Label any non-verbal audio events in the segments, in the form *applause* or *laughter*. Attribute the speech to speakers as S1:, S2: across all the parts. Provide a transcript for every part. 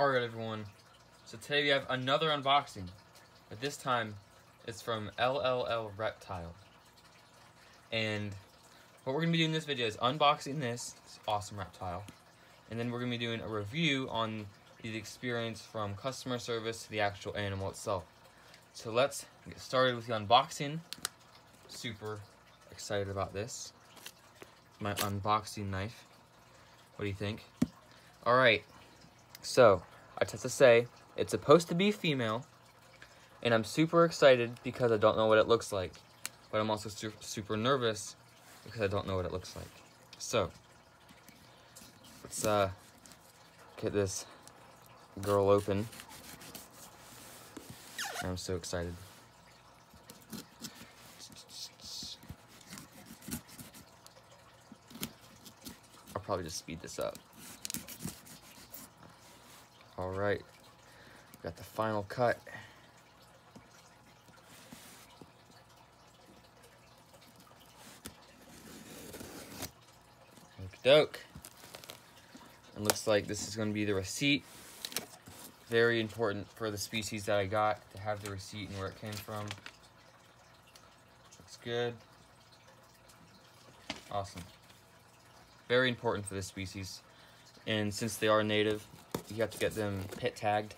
S1: Alright everyone, so today we have another unboxing, but this time it's from LLL Reptile. And what we're going to be doing in this video is unboxing this, this awesome reptile, and then we're going to be doing a review on the experience from customer service to the actual animal itself. So let's get started with the unboxing. Super excited about this. My unboxing knife. What do you think? Alright, so I just have to say, it's supposed to be female, and I'm super excited because I don't know what it looks like. But I'm also su super nervous because I don't know what it looks like. So, let's uh, get this girl open. I'm so excited. I'll probably just speed this up. All right, got the final cut. doke. It looks like this is going to be the receipt. Very important for the species that I got to have the receipt and where it came from. Looks good. Awesome. Very important for this species. And since they are native, you have to get them pit tagged.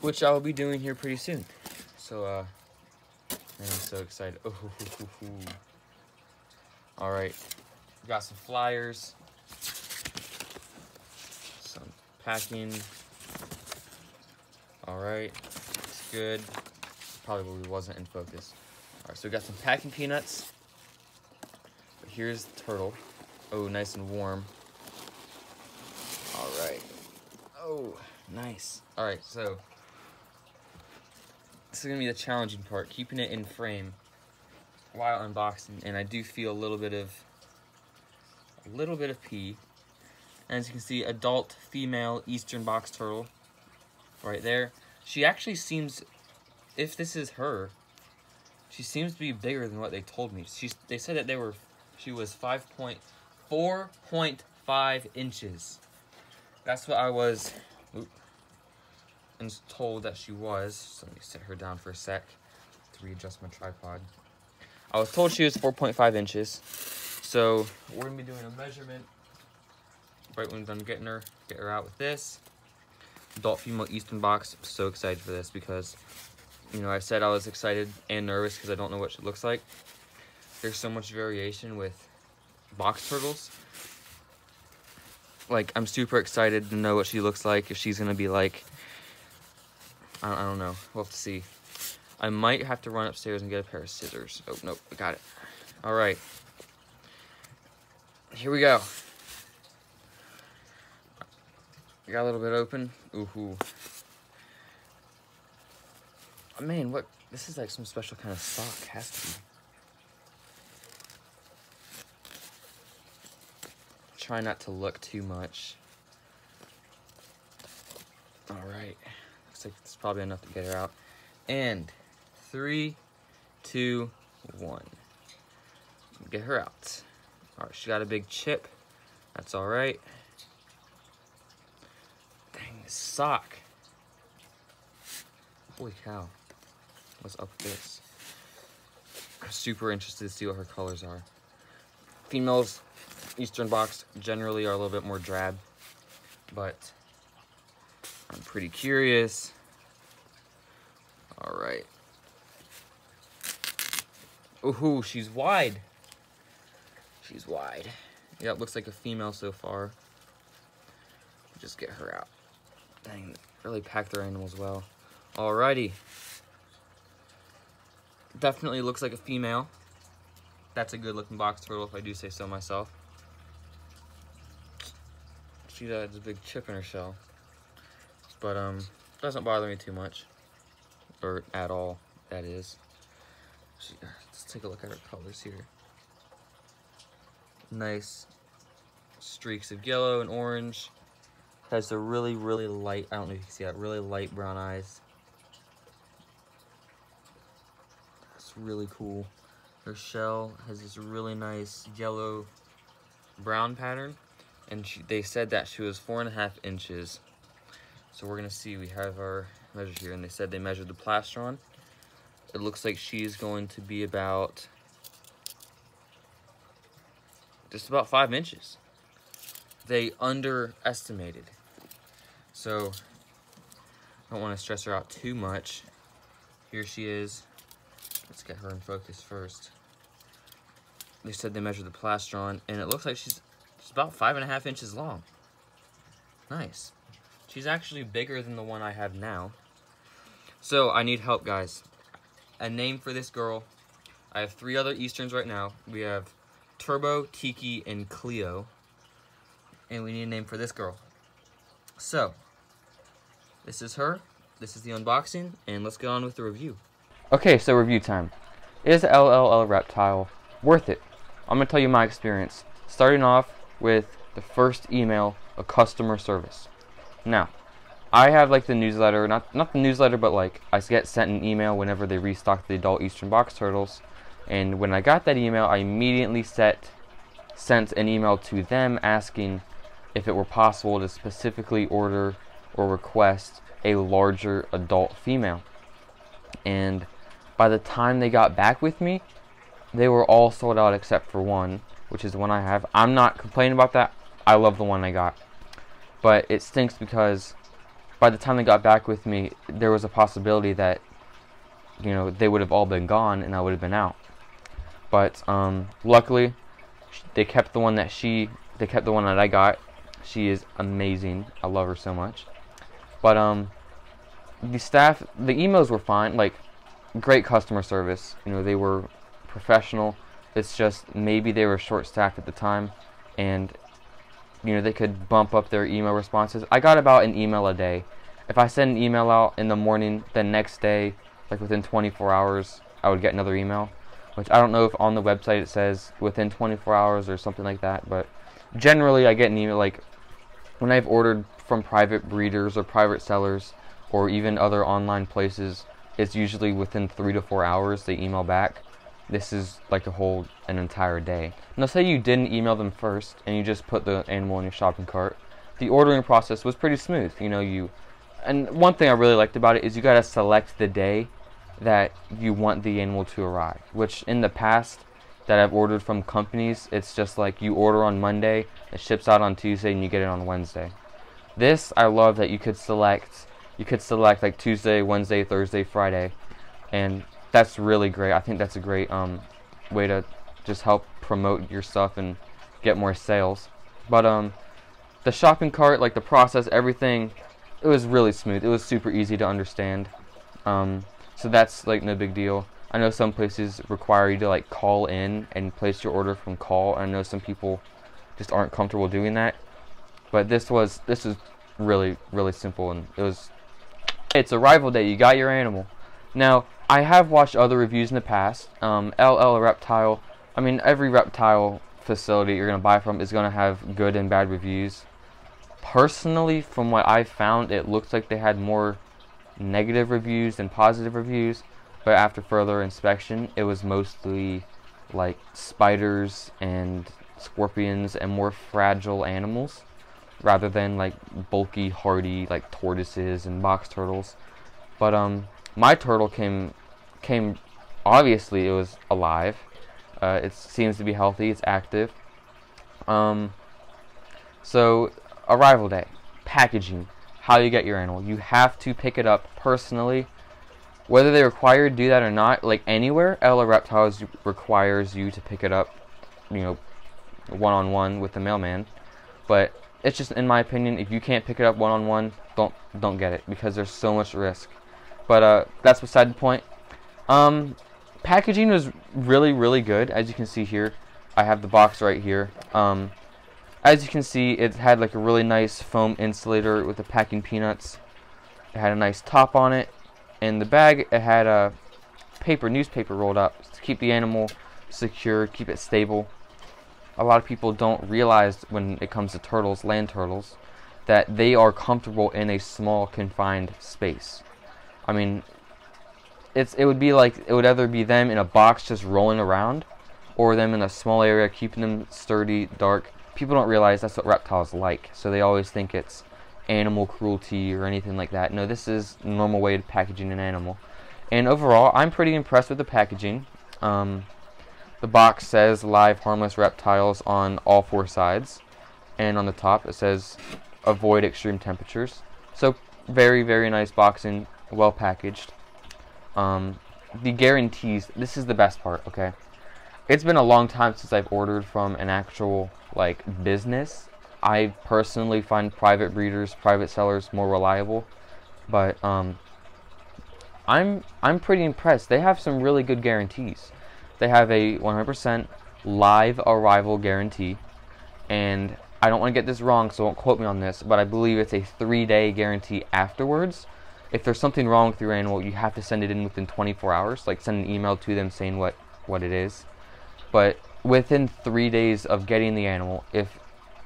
S1: Which I will be doing here pretty soon. So, uh, I'm so excited. Oh, *laughs* All right. Got some flyers, some packing. All right, it's good. Probably wasn't in focus. All right, so we got some packing peanuts. Here's the turtle. Oh, nice and warm. All right. Oh, nice. All right, so this is gonna be the challenging part, keeping it in frame while unboxing, and I do feel a little bit of a little bit of pee. As you can see, adult female eastern box turtle right there. She actually seems, if this is her, she seems to be bigger than what they told me. She's, they said that they were, she was 5.4.5 inches. That's what I was oops, and told that she was. So let me set her down for a sec to readjust my tripod. I was told she was 4.5 inches. So we're gonna be doing a measurement right when I'm done getting her, get her out with this. Adult female Eastern box. I'm so excited for this because, you know, I said I was excited and nervous because I don't know what she looks like. There's so much variation with box turtles. Like, I'm super excited to know what she looks like, if she's gonna be like, I don't, I don't know, we'll have to see. I might have to run upstairs and get a pair of scissors. Oh, nope, I got it. All right here we go. Got a little bit open. Ooh. -hoo. Oh, man, what? This is like some special kind of sock. Has to be. Try not to look too much. All right. It's probably enough to get her out. And three, two, one. Get her out. All right, she got a big chip. That's all right. Dang, this sock. Holy cow. What's up with this? I'm super interested to see what her colors are. Females, Eastern box, generally are a little bit more drab, but I'm pretty curious. All right. Ooh, she's wide. She's wide. Yeah, it looks like a female so far. Just get her out. Dang, really packed their animals well. Alrighty. Definitely looks like a female. That's a good looking box turtle if I do say so myself. She has a big chip in her shell. But um doesn't bother me too much. Or at all, that is. Let's take a look at her colors here nice streaks of yellow and orange. Has a really, really light, I don't know if you can see that, really light brown eyes. It's really cool. Her shell has this really nice yellow brown pattern. and she, they said that she was four and a half inches. So we're gonna see, we have our measure here, and they said they measured the plastron. It looks like she's going to be about, just about five inches. They underestimated. So, I don't want to stress her out too much. Here she is. Let's get her in focus first. They said they measured the plastron, and it looks like she's, she's about five and a half inches long. Nice. She's actually bigger than the one I have now. So, I need help, guys. A name for this girl. I have three other Easterns right now. We have Turbo, Tiki, and Cleo. And we need a name for this girl. So, this is her. This is the unboxing, and let's get on with the review. Okay, so review time. Is LLL Reptile worth it? I'm going to tell you my experience. Starting off with the first email of customer service. Now, I have like the newsletter, not not the newsletter, but like I get sent an email whenever they restock the adult eastern box turtles. And when I got that email, I immediately set sent an email to them asking if it were possible to specifically order or request a larger adult female. And by the time they got back with me, they were all sold out except for one, which is the one I have. I'm not complaining about that. I love the one I got. But it stinks because by the time they got back with me, there was a possibility that, you know, they would have all been gone and I would have been out. But um, luckily, they kept the one that she, they kept the one that I got. She is amazing. I love her so much. But um, the staff, the emails were fine. Like, great customer service. You know, they were professional. It's just maybe they were short staffed at the time, and you know they could bump up their email responses. I got about an email a day. If I send an email out in the morning, the next day, like within 24 hours, I would get another email. Which I don't know if on the website it says within 24 hours or something like that, but generally I get an email like when I've ordered from private breeders or private sellers or even other online places, it's usually within three to four hours they email back. This is like a whole an entire day. Now say you didn't email them first and you just put the animal in your shopping cart. The ordering process was pretty smooth. You know, you and one thing I really liked about it is you gotta select the day that you want the animal to arrive. Which in the past that I've ordered from companies, it's just like you order on Monday, it ships out on Tuesday, and you get it on Wednesday. This I love that you could select you could select like Tuesday, Wednesday, Thursday, Friday, and that's really great. I think that's a great um, way to just help promote your stuff and get more sales. But um, the shopping cart, like the process, everything, it was really smooth. It was super easy to understand. Um, so that's like no big deal. I know some places require you to like call in and place your order from call. I know some people just aren't comfortable doing that. But this was this is really really simple and it was it's arrival day. You got your animal. Now I have watched other reviews in the past. Um, LL Reptile. I mean every reptile facility you're gonna buy from is gonna have good and bad reviews. Personally, from what I found, it looks like they had more negative reviews than positive reviews. But after further inspection, it was mostly like spiders and scorpions and more fragile animals rather than like bulky, hardy like tortoises and box turtles. But um, my turtle came came obviously it was alive. Uh, it seems to be healthy. It's active. Um, so arrival day, packaging, how you get your animal. You have to pick it up personally. Whether they require you to do that or not, like anywhere, LL Reptiles requires you to pick it up, you know, one on one with the mailman. But it's just in my opinion, if you can't pick it up one on one, don't don't get it because there's so much risk. But uh, that's beside the point. Um, packaging was really really good, as you can see here. I have the box right here. Um, as you can see, it had like a really nice foam insulator with the packing peanuts. It had a nice top on it. In the bag, it had a paper, newspaper rolled up to keep the animal secure, keep it stable a lot of people don't realize when it comes to turtles, land turtles, that they are comfortable in a small confined space. I mean, it's it would be like it would either be them in a box just rolling around, or them in a small area keeping them sturdy, dark,
S2: people don't realize that's what reptiles like. So they always think it's animal cruelty or anything like that. No, this is normal way of packaging an animal. And overall, I'm pretty impressed with the packaging. Um, the box says live harmless reptiles on all four sides. And on the top it says avoid extreme temperatures. So very, very nice boxing, well packaged. Um, the guarantees, this is the best part, okay? It's been a long time since I've ordered from an actual, like, business. I personally find private breeders, private sellers more reliable. But, um, I'm, I'm pretty impressed. They have some really good guarantees. They have a 100% live arrival guarantee. And I don't want to get this wrong, so don't quote me on this, but I believe it's a three-day guarantee afterwards. If there's something wrong with your animal, you have to send it in within 24 hours. Like send an email to them saying what what it is. But within three days of getting the animal, if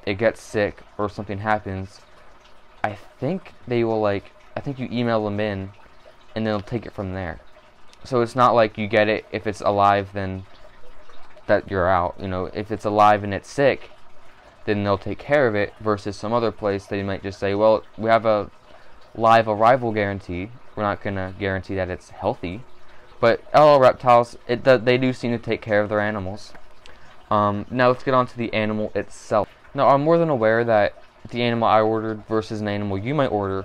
S2: it gets sick or something happens, I think they will like I think you email them in, and they'll take it from there. So it's not like you get it if it's alive, then that you're out. You know, if it's alive and it's sick, then they'll take care of it versus some other place they might just say, well, we have a live arrival guarantee. We're not going to guarantee that it's healthy. But LL Reptiles, it they do seem to take care of their animals. Um, now let's get on to the animal itself. Now I'm more than aware that the animal I ordered versus an animal you might order,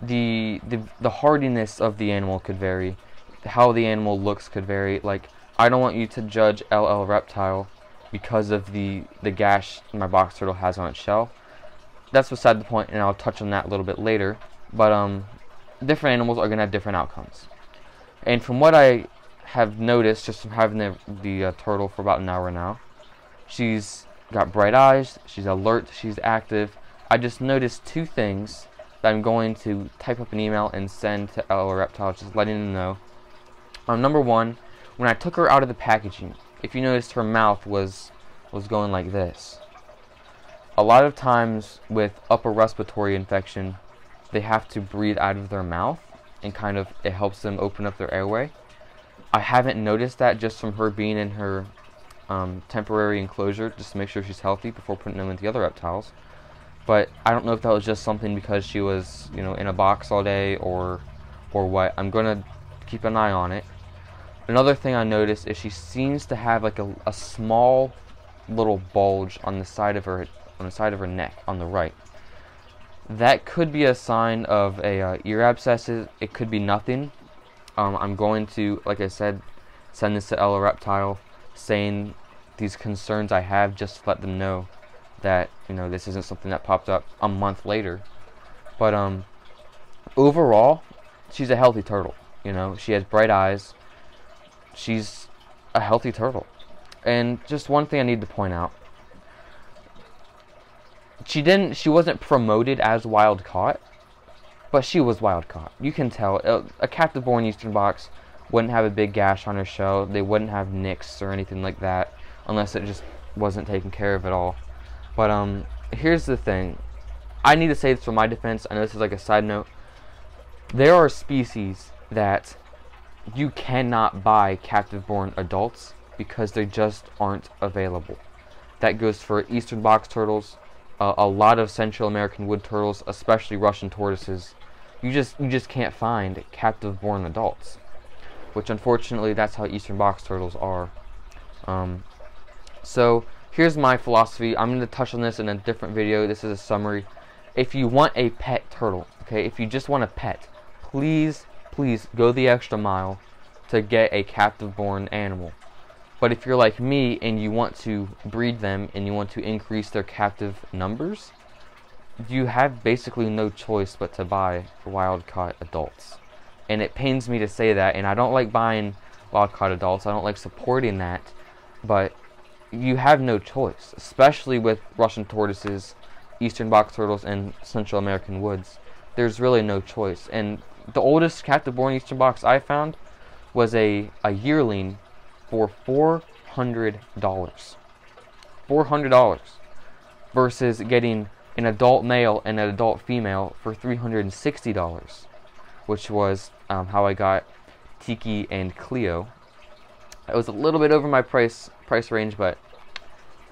S2: the the the hardiness of the animal could vary, how the animal looks could vary. Like I don't want you to judge LL Reptile because of the, the gash my box turtle has on its shell. That's beside the point, and I'll touch on that a little bit later. But um, different animals are going to have different outcomes. And from what I have noticed, just from having the, the uh, turtle for about an hour now, she's got bright eyes, she's alert, she's active. I just noticed two things that I'm going to type up an email and send to LL Reptiles, just letting them know. Um, number one, when I took her out of the packaging, if you noticed her mouth was was going like this. A lot of times with upper respiratory infection, they have to breathe out of their mouth and kind of it helps them open up their airway. I haven't noticed that just from her being in her um, temporary enclosure just to make sure she's healthy before putting them into the other reptiles. But I don't know if that was just something because she was, you know, in a box all day or or what. I'm gonna keep an eye on it. Another thing I noticed is she seems to have like a, a small little bulge on the side of her on the side of her neck on the right. That could be a sign of a uh, ear abscesses. It could be nothing. Um, I'm going to, like I said, send this to Ella Reptile, saying these concerns I have, just to let them know that you know this isn't something that popped up a month later. But um, overall, she's a healthy turtle. You know, she has bright eyes she's a healthy turtle. And just one thing I need to point out. She didn't she wasn't promoted as wild caught, but she was wild caught. You can tell a captive born eastern box wouldn't have a big gash on her shell. They wouldn't have nicks or anything like that unless it just wasn't taken care of at all. But um here's the thing. I need to say this for my defense. I know this is like a side note. There are species that you cannot buy captive born adults because they just aren't available. That goes for eastern box turtles, uh, a lot of Central American wood turtles, especially Russian tortoises. You just you just can't find captive born adults, which unfortunately that's how eastern box turtles are. Um, so here's my philosophy. I'm going to touch on this in a different video. This is a summary. If you want a pet turtle, okay, if you just want a pet, please please go the extra mile to get a captive born animal. But if you're like me and you want to breed them and you want to increase their captive numbers, you have basically no choice but to buy wild caught adults. And it pains me to say that, and I don't like buying wild caught adults, I don't like supporting that, but you have no choice, especially with Russian tortoises, eastern box turtles, and Central American woods. There's really no choice. And the oldest captive born eastern box I found was a, a yearling for $400. $400 versus getting an adult male and an adult female for $360, which was um, how I got Tiki and Cleo. It was a little bit over my price price range, but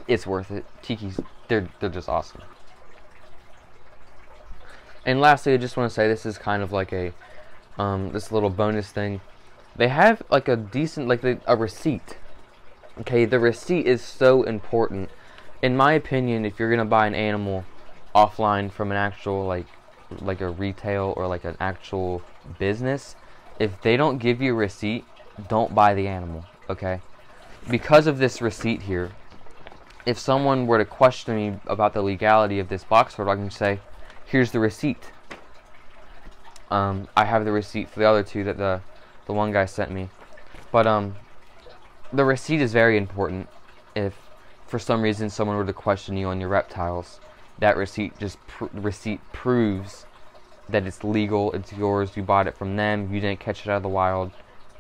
S2: it's worth it. Tiki's they're they're just awesome. And lastly, I just want to say this is kind of like a um, this little bonus thing. They have like a decent like a receipt. Okay, the receipt is so important. In my opinion, if you're gonna buy an animal offline from an actual like like a retail or like an actual business, if they don't give you a receipt, don't buy the animal. Okay, because of this receipt here, if someone were to question me about the legality of this box turtle, I can say, here's the receipt. Um, I have the receipt for the other two that the the one guy sent me, but um, the receipt is very important. If for some reason someone were to question you on your reptiles, that receipt just pr receipt proves that it's legal, it's yours, you bought it from them, you didn't catch it out of the wild.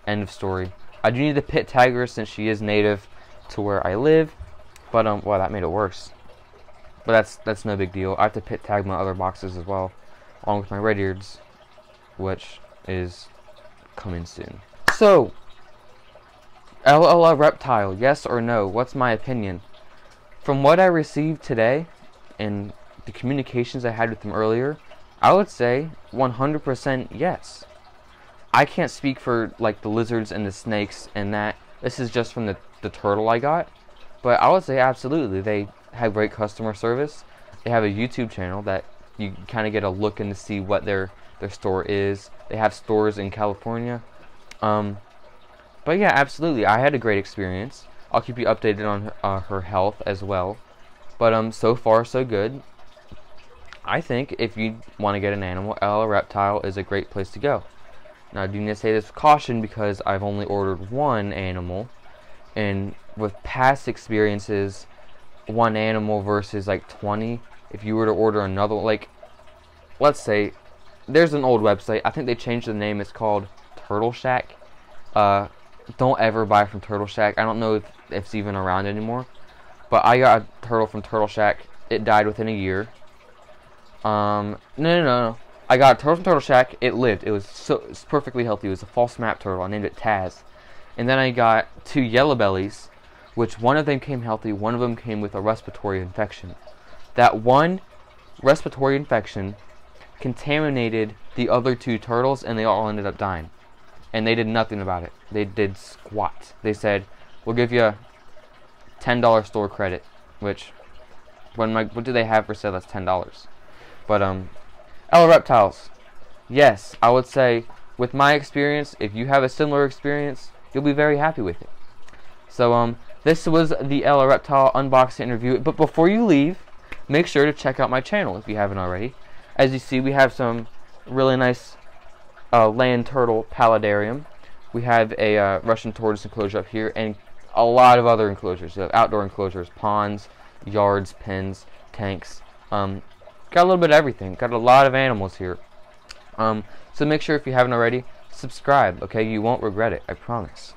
S2: End of story. I do need to pit tag her since she is native to where I live, but um, well that made it worse. But that's that's no big deal. I have to pit tag my other boxes as well, along with my red which is coming soon. So, LLL reptile, yes or no? What's my opinion? From what I received today, and the communications I had with them earlier, I would say 100% yes. I can't speak for like the lizards and the snakes and that. This is just from the, the turtle I got. But I would say absolutely. They have great customer service. They have a YouTube channel that you kind of get a look in to see what their their store is. They have stores in California. Um, but yeah, absolutely. I had a great experience. I'll keep you updated on uh, her health as well. But um, so far so good. I think if you want to get an animal, LLL Reptile is a great place to go. Now, I do need to say this with caution because I've only ordered one animal, and with past experiences, one animal versus like 20, if you were to order another, one, like, let's say, there's an old website. I think they changed the name. It's called Turtle Shack. Uh, don't ever buy from Turtle Shack. I don't know if, if it's even around anymore. But I got a turtle from Turtle Shack. It died within a year. Um, no, no, no, no. I got a turtle from Turtle Shack. It lived. It was so it was perfectly healthy. It was a false map turtle. I named it Taz. And then I got two yellow bellies, which one of them came healthy. One of them came with a respiratory infection. That one respiratory infection contaminated the other two turtles, and they all ended up dying. And they did nothing about it. They did squat. They said, "We'll give you a ten dollar store credit," which when my what do they have for sale? That's ten dollars. But um, LLL Reptiles. Yes, I would say with my experience, if you have a similar experience, you'll be very happy with it. So um, this was the LLL Reptile unboxing interview. But before you leave, make sure to check out my channel if you haven't already. As you see, we have some really nice uh, land turtle paludarium. We have a uh, Russian tortoise enclosure up here, and a lot of other enclosures, uh, outdoor enclosures, ponds, yards, pens, tanks. Um, got a little bit of everything. Got a lot of animals here. Um, so make sure if you haven't already, subscribe. Okay, you won't regret it. I promise.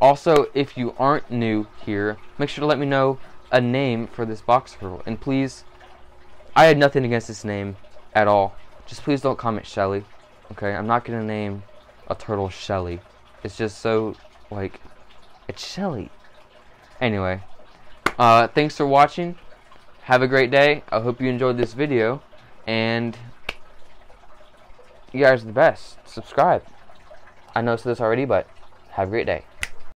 S2: Also, if you aren't new here, make sure to let me know a name for this box turtle. And please, I had nothing against this name at all. Just please don't comment Shelly. Okay, I'm not gonna name a turtle Shelly. It's just so like it's Shelly. Anyway, uh, thanks for watching. Have a great day. I hope you enjoyed this video, and you guys are the best. Subscribe. I said this already, but have a great day.